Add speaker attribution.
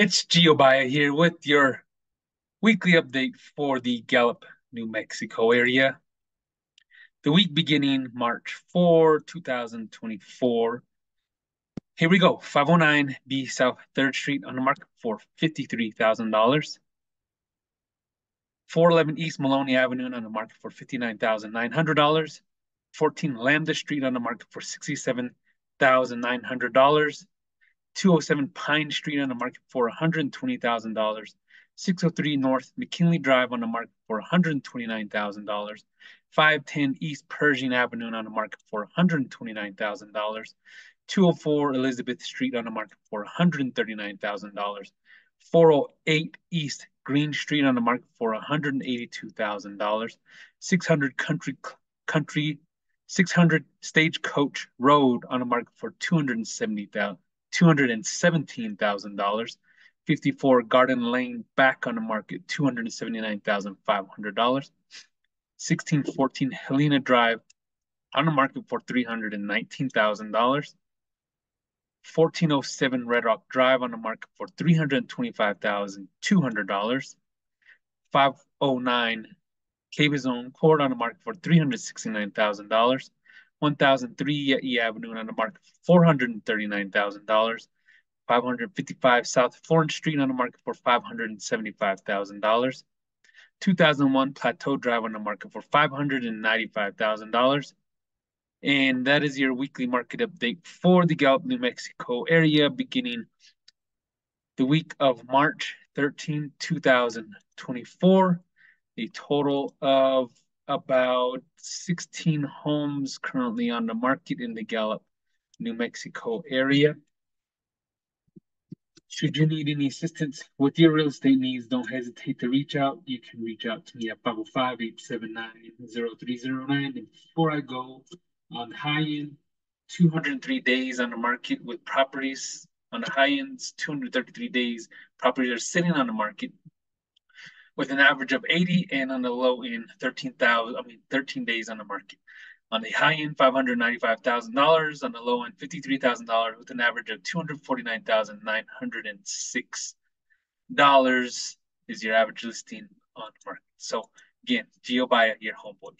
Speaker 1: It's Geo Bia here with your weekly update for the Gallup, New Mexico area. The week beginning March 4, 2024. Here we go. 509 B South 3rd Street on the market for $53,000. 411 East Maloney Avenue on the market for $59,900. 14 Lambda Street on the market for $67,900. 207 Pine Street on the market for $120,000. 603 North McKinley Drive on the market for $129,000. 510 East Pershing Avenue on the market for $129,000. 204 Elizabeth Street on the market for $139,000. 408 East Green Street on the market for $182,000. 600 Country Country 600 Stagecoach Road on the market for $270,000. $217,000. 54 Garden Lane back on the market, $279,500. 1614 Helena Drive on the market for $319,000. 1407 Red Rock Drive on the market for $325,200. 509 Cabazon Court on the market for $369,000. 1003 Yeti Avenue on the market for $439,000. 555 South Florence Street on the market for $575,000. 2001 Plateau Drive on the market for $595,000. And that is your weekly market update for the Gallup, New Mexico area beginning the week of March 13, 2024. A total of about 16 homes currently on the market in the Gallup, New Mexico area. Should you need any assistance with your real estate needs, don't hesitate to reach out. You can reach out to me at 505-879-0309. And before I go on high end, 203 days on the market with properties. On the high ends, 233 days, properties are sitting on the market with an average of 80 and on the low end 13,000 I mean 13 days on the market. On the high end $595,000, on the low end $53,000 with an average of $249,906 is your average listing on the market. So again, Geo Bia, your homeboy.